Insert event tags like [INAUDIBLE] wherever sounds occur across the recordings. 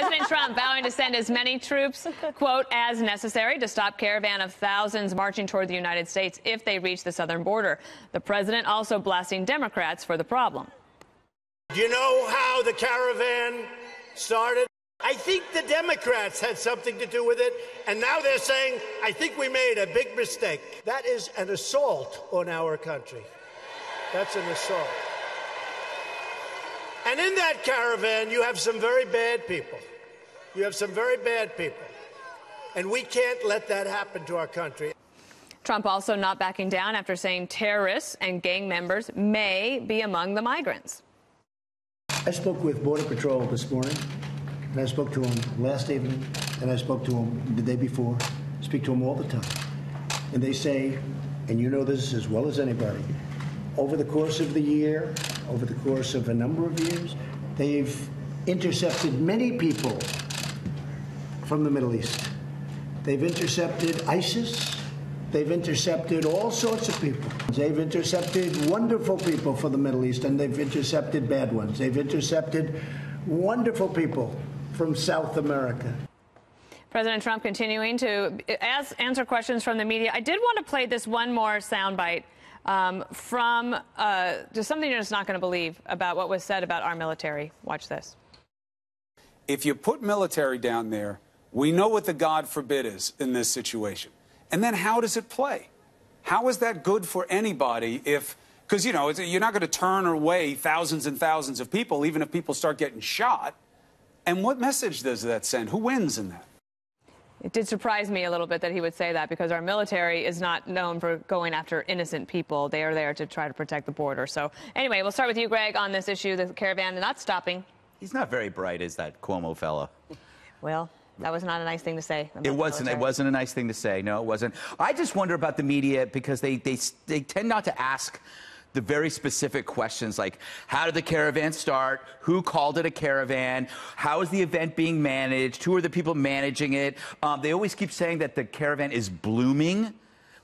President Trump vowing to send as many troops, quote, as necessary to stop caravan of thousands marching toward the United States if they reach the southern border. The president also blasting Democrats for the problem. Do you know how the caravan started? I think the Democrats had something to do with it, and now they're saying, I think we made a big mistake. That is an assault on our country. That's an assault. And in that caravan, you have some very bad people. You have some very bad people. And we can't let that happen to our country. Trump also not backing down after saying terrorists and gang members may be among the migrants. I spoke with Border Patrol this morning, and I spoke to them last evening, and I spoke to them the day before. I speak to them all the time. And they say, and you know this as well as anybody, over the course of the year, over the course of a number of years, they've intercepted many people from the Middle East. They've intercepted ISIS. They've intercepted all sorts of people. They've intercepted wonderful people for the Middle East, and they've intercepted bad ones. They've intercepted wonderful people from South America. President Trump continuing to ask, answer questions from the media. I did want to play this one more soundbite um, from uh, just something you're just not going to believe about what was said about our military. Watch this. If you put military down there, we know what the God forbid is in this situation. And then how does it play? How is that good for anybody if, because, you know, you're not going to turn away thousands and thousands of people, even if people start getting shot. And what message does that send? Who wins in that? It did surprise me a little bit that he would say that because our military is not known for going after innocent people. They are there to try to protect the border. So, anyway, we'll start with you, Greg, on this issue the caravan not stopping. He's not very bright, is that Cuomo fella? Well, that was not a nice thing to say. It wasn't. It wasn't a nice thing to say. No, it wasn't. I just wonder about the media because they they they tend not to ask the very specific questions like how did the caravan start? Who called it a caravan? How is the event being managed? Who are the people managing it? Um, they always keep saying that the caravan is blooming,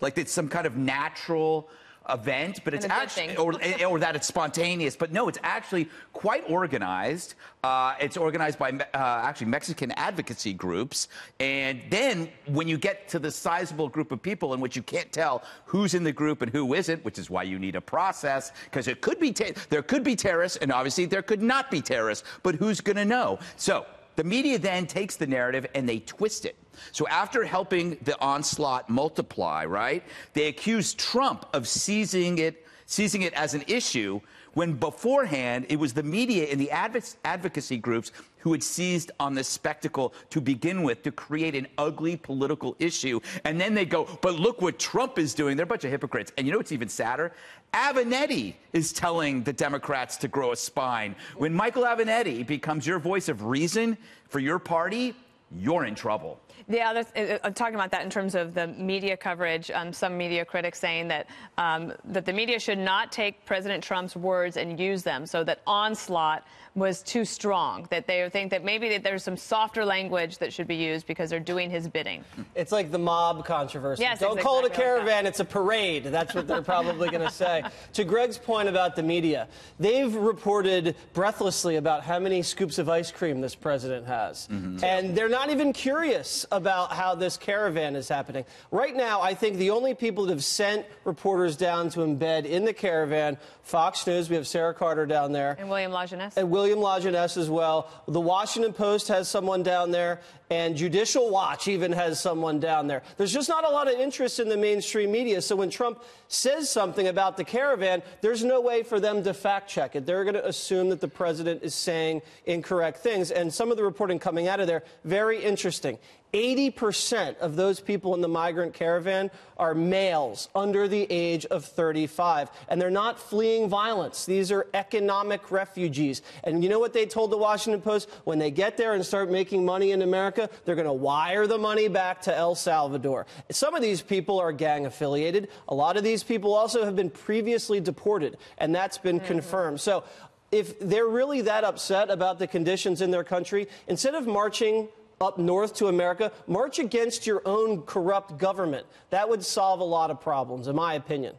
like it's some kind of natural event, but it's actually, or, or, that it's spontaneous. But no, it's actually quite organized. Uh, it's organized by uh, actually Mexican advocacy groups. And then when you get to the sizable group of people in which you can't tell who's in the group and who isn't, which is why you need a process, because it could be there could be terrorists, and obviously there could not be terrorists. But who's going to know? So the media then takes the narrative and they twist it. So after helping the onslaught multiply, right, they accuse Trump of seizing it, seizing it as an issue when beforehand it was the media and the advocacy groups who had seized on this spectacle to begin with to create an ugly political issue. And then they go, but look what Trump is doing. They're a bunch of hypocrites. And you know what's even sadder? Avenatti is telling the Democrats to grow a spine. When Michael Avenatti becomes your voice of reason for your party, you're in trouble. Yeah, that's, uh, uh, talking about that in terms of the media coverage, um, some media critics saying that um, that the media should not take President Trump's words and use them, so that onslaught was too strong. That they think that maybe that there's some softer language that should be used because they're doing his bidding. It's like the mob controversy. Yes, Don't call exactly it a caravan; it's a parade. That's what they're probably going to say. [LAUGHS] To Greg's point about the media, they've reported breathlessly about how many scoops of ice cream this president has, mm-hmm. and they're not even curious about how this caravan is happening. Right now, I think the only people that have sent reporters down to embed in the caravan, Fox News, we have Sarah Carter down there. And William La Jeunesse. And William La Jeunesse as well. The Washington Post has someone down there, and Judicial Watch even has someone down there. There's just not a lot of interest in the mainstream media. So when Trump says something about the caravan, there's no way for them to fact check it. They're going to assume that the president is saying incorrect things. And some of the reporting coming out of there, very interesting. 80% of those people in the migrant caravan are males under the age of 35. And they're not fleeing violence. These are economic refugees. And you know what they told the Washington Post? When they get there and start making money in America, they're going to wire the money back to El Salvador. Some of these people are gang affiliated. A lot of these people also have been previously deported, and that's been mm-hmm. confirmed. So if they're really that upset about the conditions in their country, instead of marching up north to America, march against your own corrupt government. That would solve a lot of problems, in my opinion.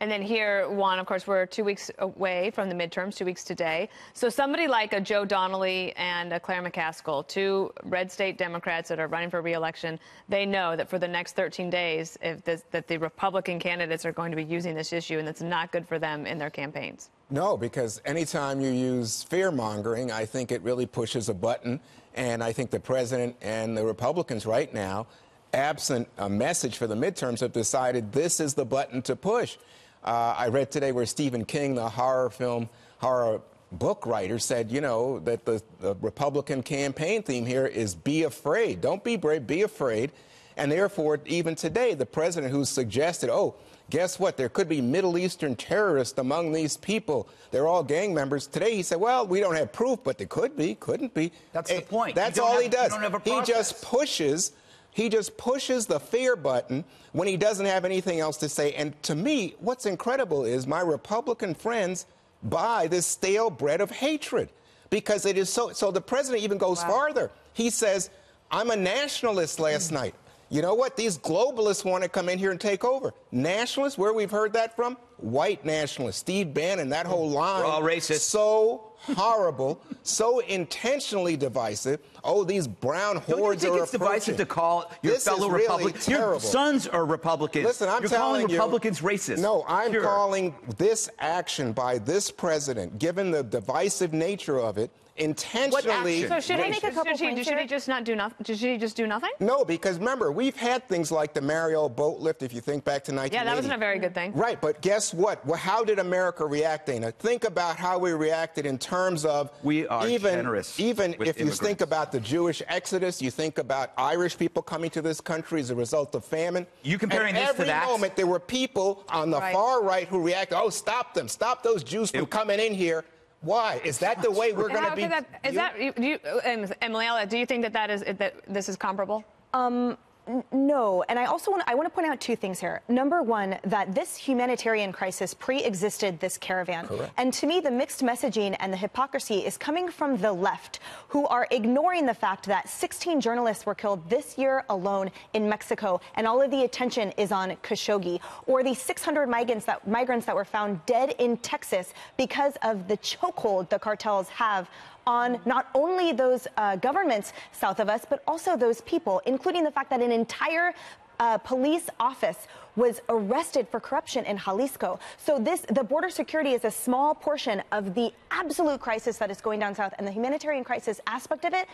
And then here, Juan, of course, we're two weeks away from the midterms, two weeks today. So somebody like a Joe Donnelly and a Claire McCaskill, two red state Democrats that are running for reelection, they know that for the next 13 days, this, that the Republican candidates are going to be using this issue, and it's not good for them in their campaigns. No, because anytime you use fear mongering, I think it really pushes a button. And I think the president and the Republicans right now, absent a message for the midterms, have decided this is the button to push. Uh, I read today where Stephen King, the horror film, horror book writer, said, you know, that the, the Republican campaign theme here is be afraid. Don't be brave, be afraid. And therefore, even today, the president who suggested, oh, guess what? There could be Middle Eastern terrorists among these people. They're all gang members. Today he said, well, we don't have proof, but they could be, couldn't be. That's the Eh, point. That's all have- he does. don't have a he just pushes. He just pushes the fear button when he doesn't have anything else to say. And to me, what's incredible is my Republican friends buy this stale bread of hatred because it is so. So the president even goes farther. He says, I'm a nationalist last mm. night. You know what? These globalists want to come in here and take over. Nationalists, where we've heard that from? White nationalists. Steve Bannon, that whole line. We're all racist. So horrible, so intentionally divisive. Oh, these brown hordes Don't you think are it's divisive to call your This fellow really Republicans? Your sons are Republicans. Listen, I'm You're telling calling you, Republicans racist. No, I'm Sure. calling this action by this president, given the divisive nature of it, intentionally. action? So should he, make a couple should, he, points should he just not do nothing? Should he just do nothing? No, because remember, we've had things like the Mariel boat lift, if you think back to 1980. Yeah, that wasn't a very good thing. Right, but guess what? Well, how did America react, Dana? Think about how we reacted in terms of We are even, generous Even with if you think about the Jewish exodus, you think about Irish people coming to this country as a result of famine. You comparing At this to every moment, there were people on the Right. far right who reacted. Oh, stop them! Stop those Jews from It- coming in here. Why? Is that the way we're going to be? could that, is that you, do you, um, Emiliela, do you think that that is that this is comparable? No, and I also want I want to point out two things here. Number one, that this humanitarian crisis pre-existed this caravan, and to me, the mixed messaging and the hypocrisy is coming from the left, who are ignoring the fact that 16 journalists were killed this year alone in Mexico, and all of the attention is on Khashoggi, or the 600 migrants that migrants that were found dead in Texas because of the chokehold the cartels have on not only those uh, governments south of us, but also those people, including the fact that an entire uh, police office was arrested for corruption in Jalisco. So this, the border security is a small portion of the absolute crisis that is going down south, and the humanitarian crisis aspect of it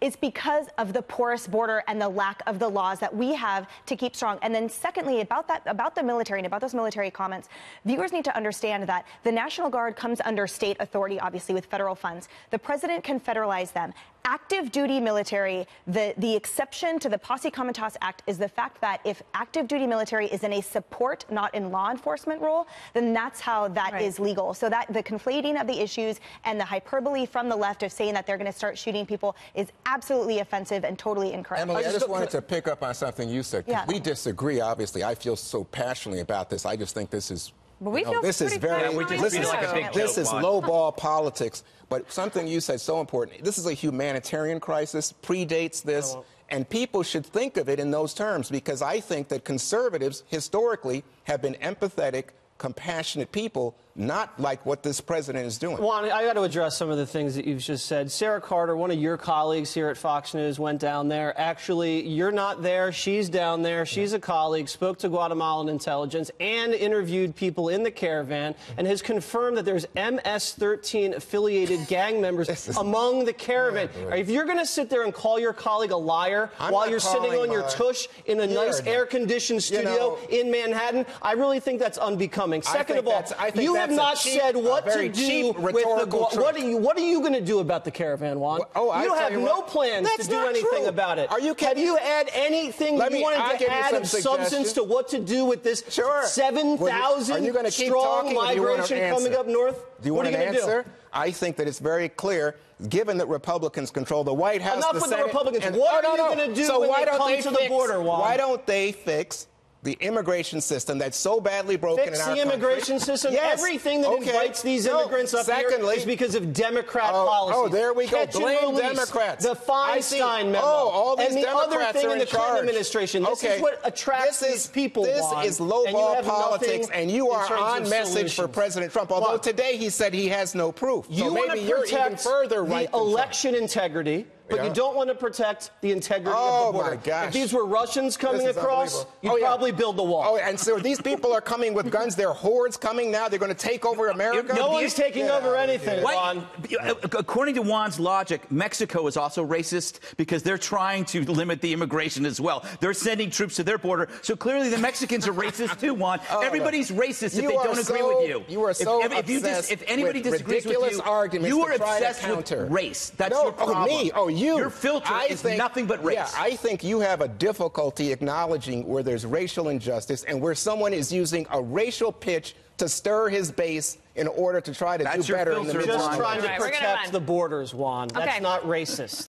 is because of the porous border and the lack of the laws that we have to keep strong. And then secondly, about that, about the military and about those military comments, viewers need to understand that the National Guard comes under state authority, obviously, with federal funds. The president can federalize them. Active duty military, the, the exception to the Posse Comitatus Act is the fact that if active duty military is in a support, not in law enforcement role, then that's how that is Right. legal. So that the conflating of the issues and the hyperbole from the left of saying that they're going to start shooting people is absolutely offensive and totally incorrect. Emily, I just just wanted to pick up on something you said. Yeah. We disagree, obviously. I feel so passionately about this. I just think this is. But we you know, feel this is very. Yeah, we just this is, like a big this joke, is Juan. low ball politics. But something you said so important. This is a humanitarian crisis. Predates this. And people should think of it in those terms because I think that conservatives historically have been empathetic, compassionate people, not like what this president is doing. Juan, I got to address some of the things that you've just said. Sarah Carter, one of your colleagues here at Fox News, went down there. Actually, you're not there. She's down there. She's a colleague, spoke to Guatemalan intelligence, and interviewed people in the caravan, and has confirmed that there's MS-13 affiliated gang [LAUGHS] members among the oh, caravan. If you're going to sit there and call your colleague a liar I'm while you're sitting on your tush in a nice air-conditioned You studio know- in Manhattan, I really think that's unbecoming. I Second think of all, that's- I think you have a not cheap- said what to do with the Gua- what are trick. you what are you going to do about the caravan, Juan? Oh, I you have you no what, plans to do anything true. about it. Are you Have you had anything Let you me- wanted I'll to add some of substance to what to do with this Sure. seven Well, you- are thousand you gonna keep strong talking or do you want an migration coming up north? Do you what want are you an answer? do? I think that it's very clear, given that Republicans control the White House, Enough the with the Republicans. and- What Oh, are no, you no. gonna do so when why they don't come they to the border, Juan? Why don't they fix the immigration system that's so badly broken Fix in our the immigration country. system. Yes. Everything that Okay. invites these No. immigrants up Secondly, here is because of Democrat Oh, oh policies. oh, there we go. Catch Blame Democrats. The Feinstein oh, memo. Oh, all these and the other Democrats thing are in the in Clinton charge. administration. This okay. is what attracts this these people This Juan, is low-ball politics, and you are on message for. President Trump. Although today he said he has no proof. So you want maybe you're even further the right Trump. election integrity, but Yeah. you don't want to protect the integrity Oh, of the oh, border. my gosh. If these were Russians coming across, you'd Oh, yeah. probably build the wall. Oh, and so these people are coming with guns. They're hordes coming now. They're going to take over America. no one's taking Get over anything, here. Juan. Uh, according to Juan's logic, Mexico is also racist because they're trying to limit the immigration as well. They're sending troops to their border. So clearly the Mexicans are racist too, Juan. Oh, Everybody's racist if You they don't agree with you. you are If- so if, if you dis- obsessed if anybody with disagrees with ridiculous you, arguments you to are obsessed with race. That's no, your oh, problem. Oh, me. Oh, you. Your filter I is think, nothing but race. Yeah, I think you have a difficulty acknowledging where there's racial injustice and where someone is using a racial pitch to stir his base in order to try to That's do your better in the filter, midterm. Just Juan. trying to All right, we're gonna protect run. the borders, Juan. That's Okay. not racist.